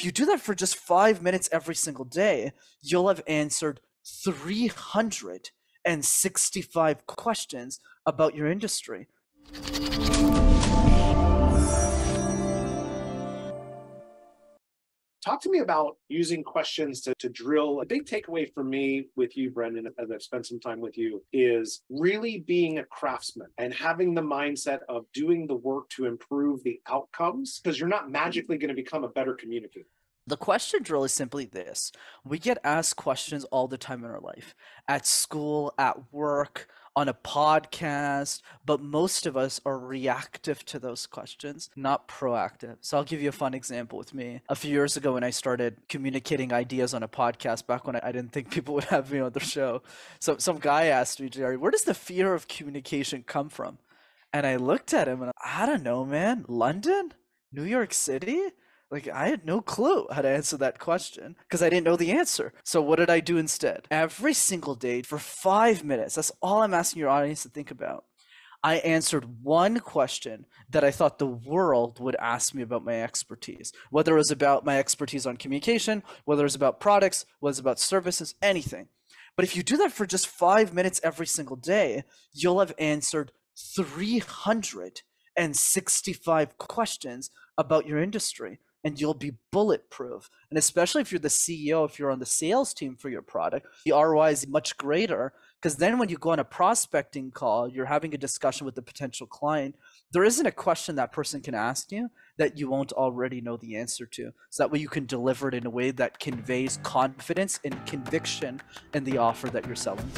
if you do that for just five minutes every single day, you'll have answered 365 questions about your industry. Talk to me about using questions to, to drill. A big takeaway for me with you, Brenden, as I've spent some time with you, is really being a craftsman and having the mindset of doing the work to improve the outcomes because you're not magically going to become a better communicator. The question drill is simply this we get asked questions all the time in our life at school, at work, on a podcast, but most of us are reactive to those questions, not proactive. So I'll give you a fun example with me. A few years ago, when I started communicating ideas on a podcast, back when I didn't think people would have me on the show, so some guy asked me, Jerry, where does the fear of communication come from? And I looked at him and I don't know, man, London? New York City? Like I had no clue how to answer that question because I didn't know the answer. So what did I do instead? Every single day for 5 minutes. That's all I'm asking your audience to think about. I answered one question that I thought the world would ask me about my expertise, whether it was about my expertise on communication, whether it was about products, whether it was about services, anything. But if you do that for just five minutes every single day, you'll have answered 365 questions about your industry and you'll be bulletproof. And especially if you're the CEO, if you're on the sales team for your product, the ROI is much greater because then when you go on a prospecting call, you're having a discussion with the potential client. There isn't a question that person can ask you that you won't already know the answer to. So that way you can deliver it in a way that conveys confidence and conviction in the offer that you're selling.